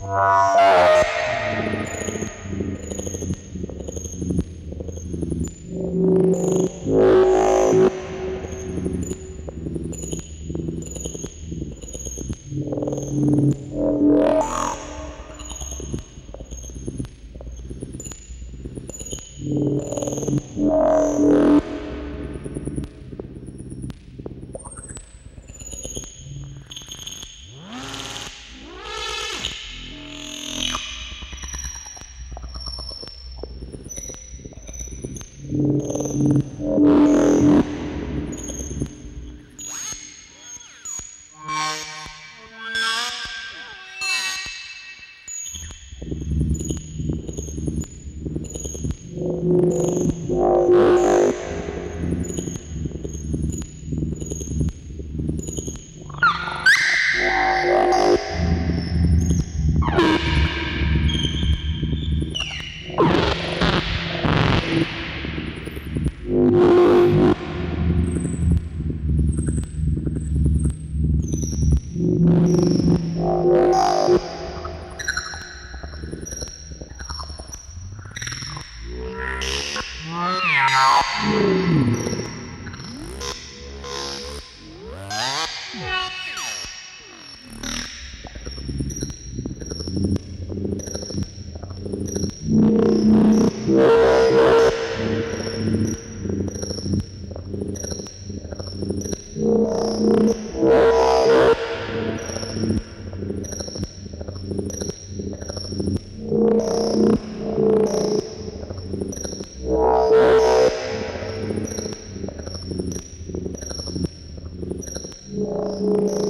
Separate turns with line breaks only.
Wow. Thank you. Música hum. Thank you.